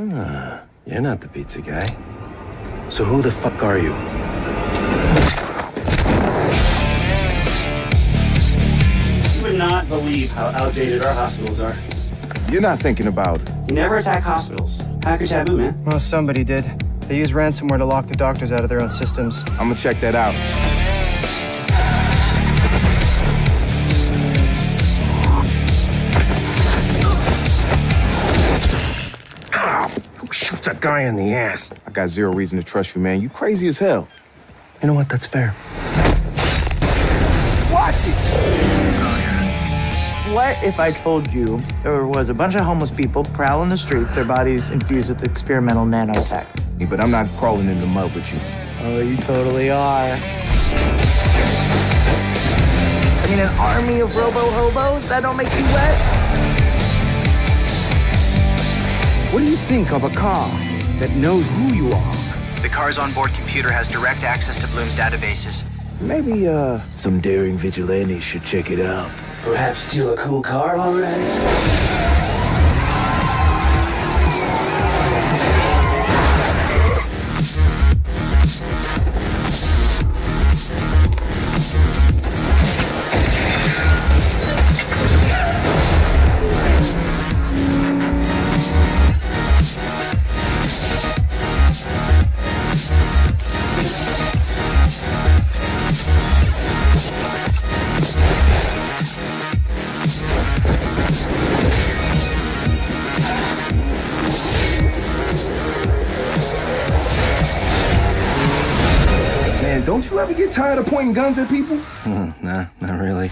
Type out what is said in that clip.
Ah, you're not the pizza guy. So who the fuck are you? You would not believe how outdated our hospitals are. You're not thinking about You never attack hospitals. Hacker taboo, man. Well, somebody did. They used ransomware to lock the doctors out of their own systems. I'm gonna check that out. Who guy in the ass? I got zero reason to trust you, man. You crazy as hell. You know what? That's fair. Watch it! What if I told you there was a bunch of homeless people prowling the streets, their bodies infused with experimental nanotech? But I'm not crawling in the mud with you. Oh, you totally are. I mean, an army of robo hobos? That don't make you wet? What do you think of a car that knows who you are? The car's onboard computer has direct access to Blume's databases. Maybe, uh, Some daring vigilantes should check it out. Perhaps steal a cool car already? Man, don't you ever get tired of pointing guns at people? Hmm, nah, not really.